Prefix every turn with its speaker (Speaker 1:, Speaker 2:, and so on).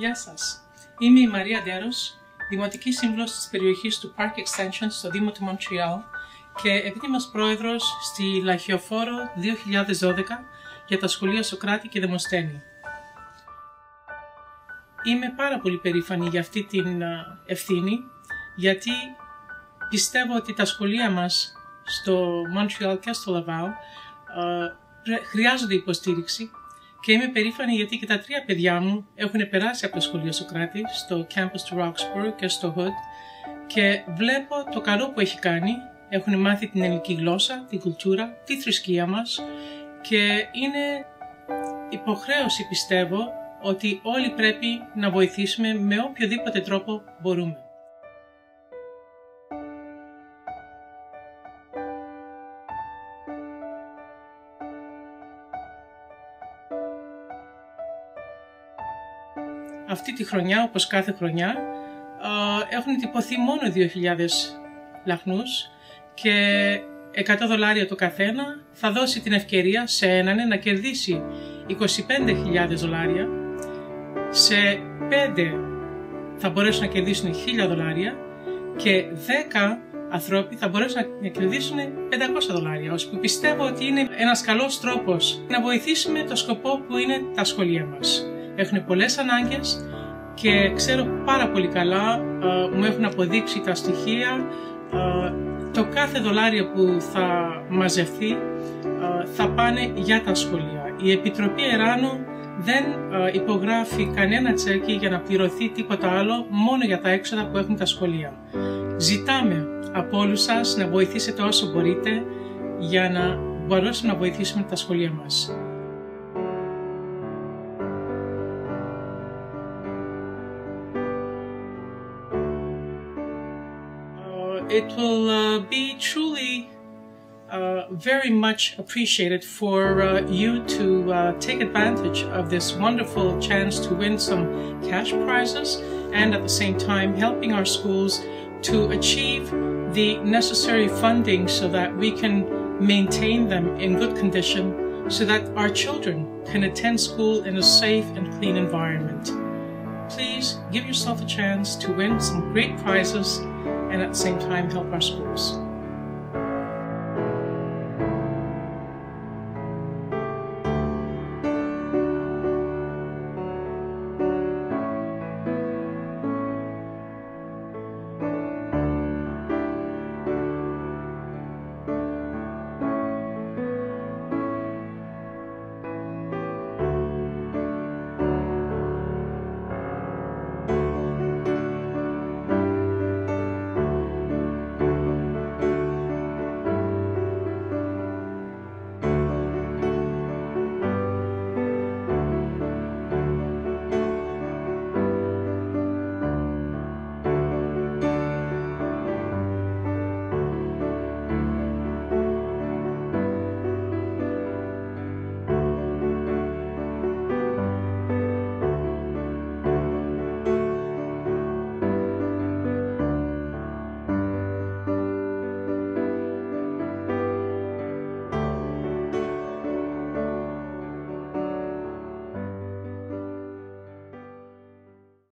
Speaker 1: Γεια σας. Είμαι η Μαρία Ντέρος, Δημοτική Σύμβουλος της περιοχής του Park Extension στο Δήμο του Μοντρεάλ και επίδημος πρόεδρος στη Λαχιοφόρο 2012 για τα σχολεία Σοκράτη και Δεμοσθένη. Είμαι πάρα πολύ περήφανη για αυτή την ευθύνη, γιατί πιστεύω ότι τα σχολεία μας στο Montreal και στο Laval χρειάζονται υποστήριξη και είμαι περήφανη γιατί και τα τρία παιδιά μου έχουν περάσει από το σχολείο Σοκράτη στο campus του Roxborough και στο Hood και βλέπω το καλό που έχει κάνει. Έχουν μάθει την ελληνική γλώσσα, την κουλτούρα, τη θρησκεία μας και είναι υποχρέωση πιστεύω ότι όλοι πρέπει να βοηθήσουμε με οποιοδήποτε τρόπο μπορούμε. Αυτή τη χρονιά, όπως κάθε χρονιά, έχουν τυπωθεί μόνο 2.000 λαχνούς και 100 δολάρια το καθένα θα δώσει την ευκαιρία σε έναν να κερδίσει 25.000 δολάρια, σε 5 θα μπορέσουν να κερδίσουν 1.000 δολάρια και 10 ανθρώποι θα μπορέσουν να κερδίσουν 500 δολάρια, ώστε που πιστεύω ότι είναι ένας καλός τρόπος να βοηθήσουμε το σκοπό που είναι τα σχολεία μας. Έχουν πολλές ανάγκες και ξέρω πάρα πολύ καλά, μου έχουν αποδείξει τα στοιχεία, το κάθε δολάριο που θα μαζευτεί θα πάνε για τα σχολεία. Η Επιτροπή Εράνου δεν υπογράφει κανένα τσέκι για να πληρωθεί τίποτα άλλο μόνο για τα έξοδα που έχουν τα σχολεία. Ζητάμε από όλους σας να βοηθήσετε όσο μπορείτε για να μπορέσουμε να βοηθήσουμε τα σχολεία μας. It will uh, be truly uh, very much appreciated for uh, you to uh, take advantage of this wonderful chance to win some cash prizes and at the same time helping our schools to achieve the necessary funding so that we can maintain them in good condition so that our children can attend school in a safe and clean environment. Please give yourself a chance to win some great prizes and at the same time help our schools.